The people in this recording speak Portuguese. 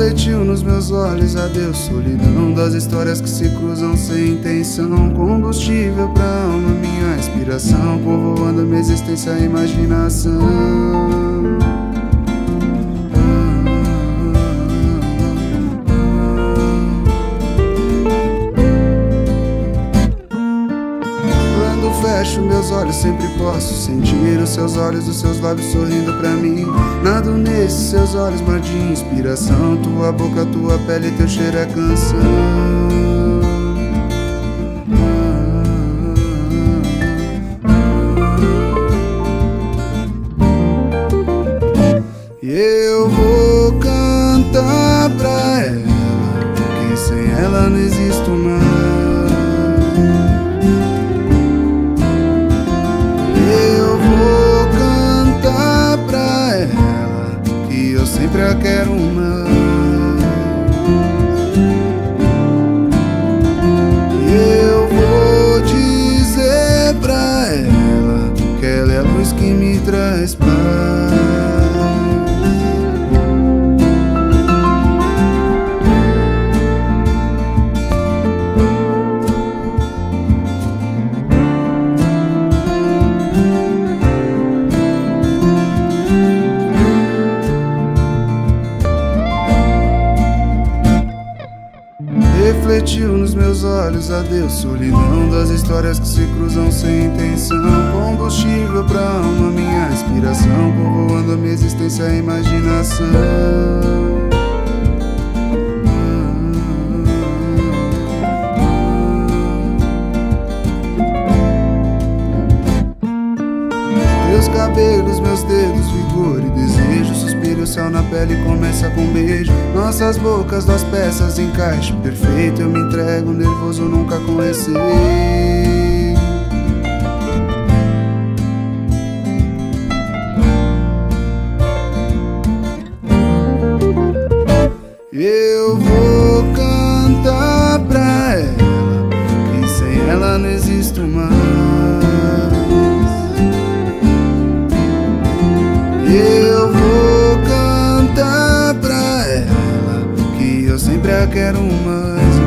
refletiu nos meus olhos Adeus solidão das histórias que se cruzam sem intenção. Combustível pra alma, minha inspiração Povoando minha existência, imaginação. Olhos, sempre posso sentir os seus olhos, os seus lábios sorrindo pra mim. Nado nesses seus olhos, mar de inspiração. Tua boca, tua pele, teu cheiro é canção. eu vou cantar pra refletiu nos meus olhos Adeus, solidão das histórias que se cruzam sem intenção. Combustível pra alma, minha inspiração Povoando a minha existência, a imaginação. Teus cabelos, meus dedos, vigor e desejo céu na pele começa com um beijo. Nossas bocas, duas peças encaixam. Perfeito, eu me entrego, nervoso nunca conheci. Eu vou cantar pra ela, que sem ela não existe mais. quero mais.